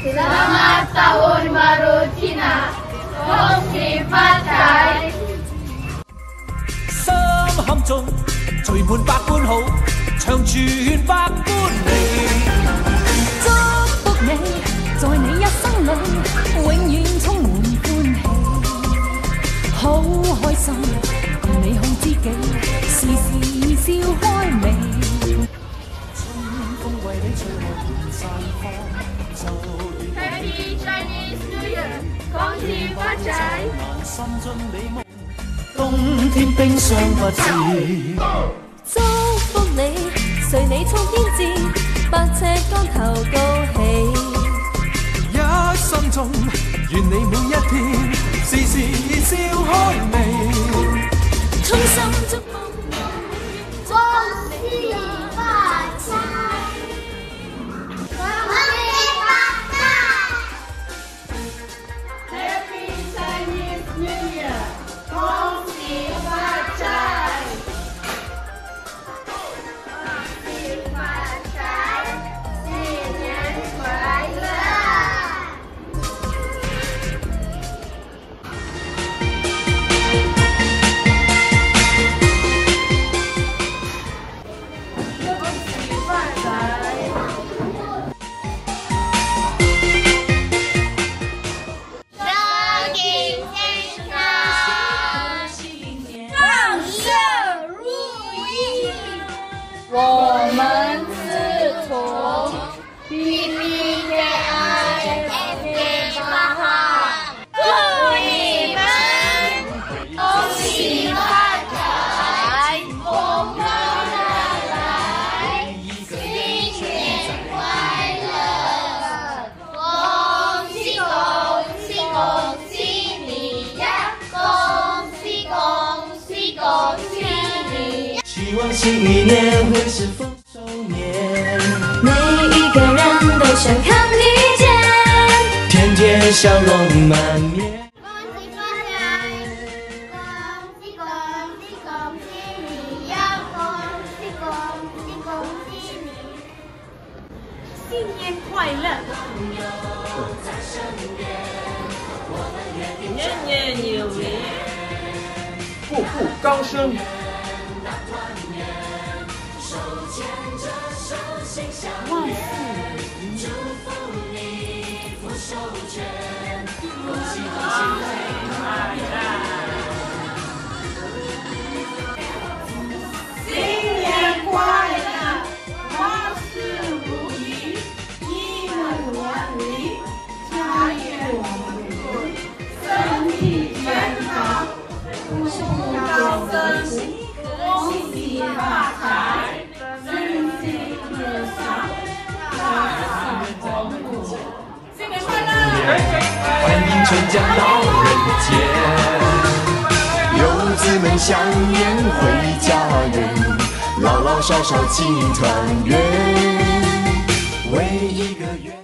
第三年，马如金，龙飞凤舞。心坎中，聚满百般好，长存百般美。讲住仔财。心中美梦，冬天冰霜不至。祝福你，随你冲天志，百尺高。我心一念，会是丰收年。每一个人都想看起见，天天笑容满面。恭喜发财，恭喜恭喜恭喜你，恭喜恭喜恭喜你！新年快乐！年年有余，步步高升。春江到人间，游子们想念回家人，老老少少庆团圆，为一个愿。